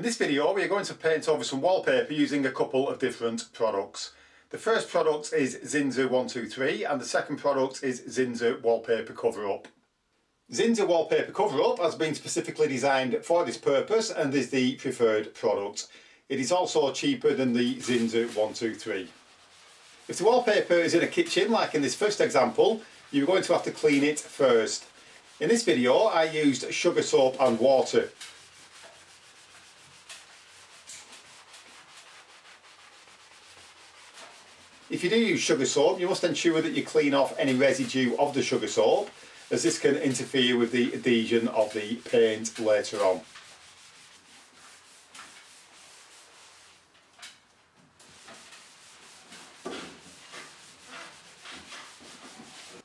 In this video we are going to paint over some wallpaper using a couple of different products. The first product is Zinsser 123 and the second product is Zinsser Wallpaper Cover Up. Zinsser Wallpaper Cover Up has been specifically designed for this purpose and is the preferred product. It is also cheaper than the Zinsser 123. If the wallpaper is in a kitchen like in this first example you're going to have to clean it first. In this video I used sugar soap and water If you do use sugar soap, you must ensure that you clean off any residue of the sugar soap, as this can interfere with the adhesion of the paint later on.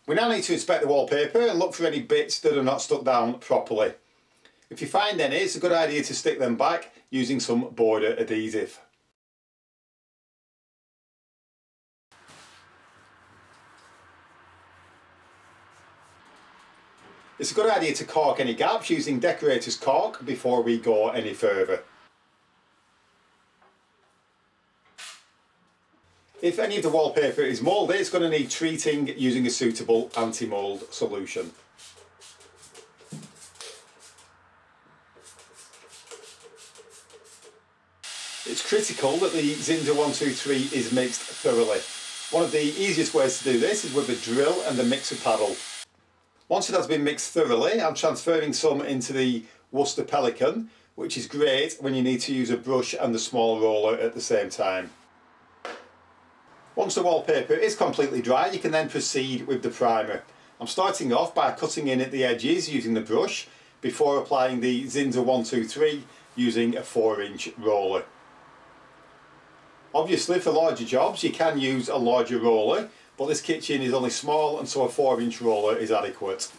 We now need to inspect the wallpaper and look for any bits that are not stuck down properly. If you find any, it's a good idea to stick them back using some border adhesive. It's a good idea to caulk any gaps using decorator's caulk before we go any further. If any of the wallpaper is mouldy, it's going to need treating using a suitable anti-mould solution. It's critical that the Zinsser 123 is mixed thoroughly. One of the easiest ways to do this is with a drill and a mixer paddle. Once it has been mixed thoroughly, I'm transferring some into the Wooster Pelican, which is great when you need to use a brush and the small roller at the same time. Once the wallpaper is completely dry, you can then proceed with the primer. I'm starting off by cutting in at the edges using the brush before applying the Zinsser 123 using a 4 inch roller. Obviously for larger jobs you can use a larger roller but this kitchen is only small and so a 4 inch roller is adequate.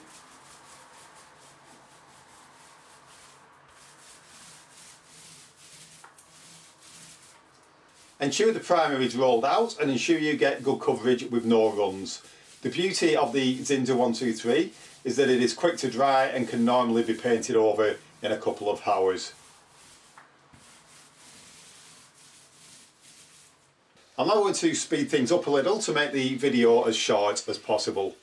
Ensure the primer is rolled out and ensure you get good coverage with no runs. The beauty of the Zinsser 123 is that it is quick to dry and can normally be painted over in a couple of hours. I'm now going to speed things up a little to make the video as short as possible.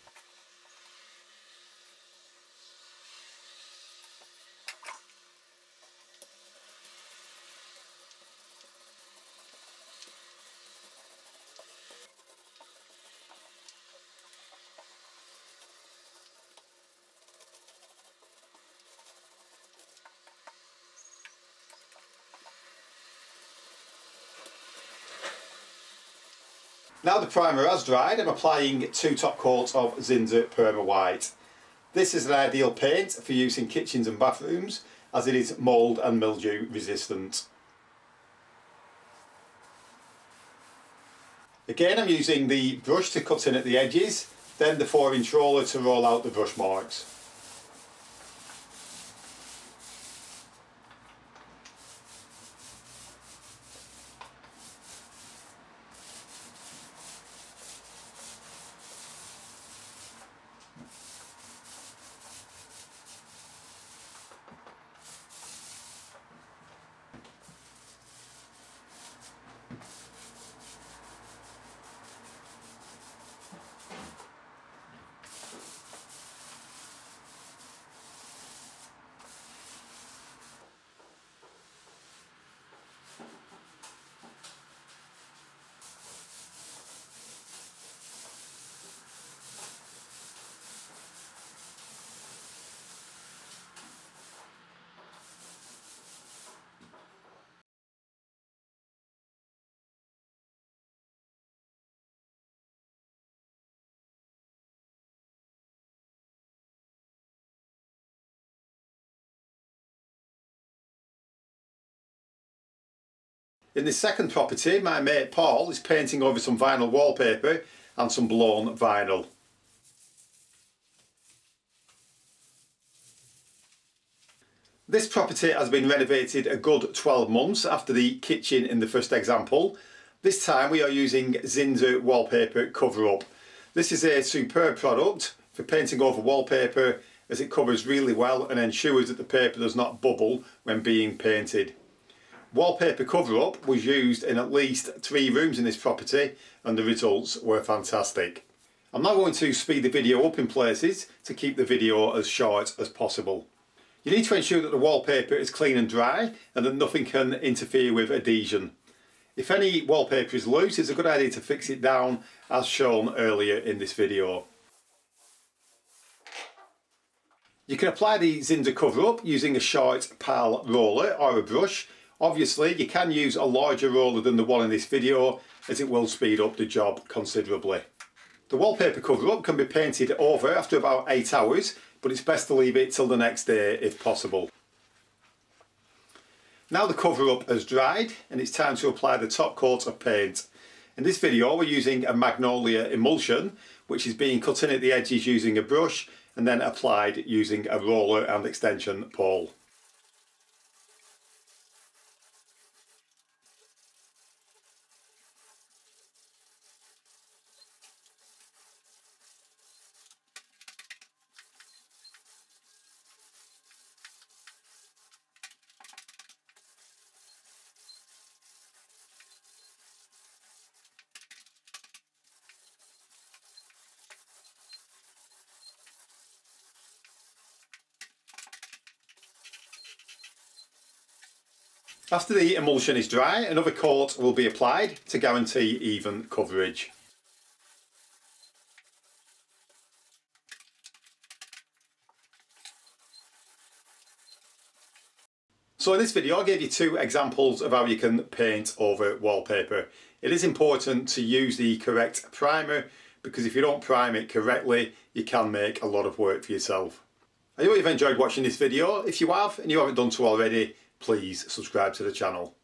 Now the primer has dried, I'm applying two top coats of Zinsser Perma White. This is an ideal paint for use in kitchens and bathrooms as it is mould and mildew resistant. Again I'm using the brush to cut in at the edges, then the 4 inch roller to roll out the brush marks. In this second property, my mate Paul is painting over some vinyl wallpaper and some blown vinyl. This property has been renovated a good 12 months after the kitchen in the first example. This time we are using Zinsser Wallpaper Cover Up. This is a superb product for painting over wallpaper as it covers really well and ensures that the paper does not bubble when being painted. Wallpaper cover-up was used in at least three rooms in this property and the results were fantastic. I'm now going to speed the video up in places to keep the video as short as possible. You need to ensure that the wallpaper is clean and dry and that nothing can interfere with adhesion. If any wallpaper is loose, it's a good idea to fix it down as shown earlier in this video. You can apply the Zinsser cover up using a short pile roller or a brush. Obviously you can use a larger roller than the one in this video as it will speed up the job considerably. The wallpaper cover up can be painted over after about 8 hours but it's best to leave it till the next day if possible. Now the cover up has dried and it's time to apply the top coat of paint. In this video we're using a Magnolia emulsion which is being cut in at the edges using a brush and then applied using a roller and extension pole. After the emulsion is dry, another coat will be applied to guarantee even coverage. So in this video I gave you two examples of how you can paint over wallpaper. It is important to use the correct primer because if you don't prime it correctly you can make a lot of work for yourself. I hope you've enjoyed watching this video. If you have and you haven't done so already please subscribe to the channel.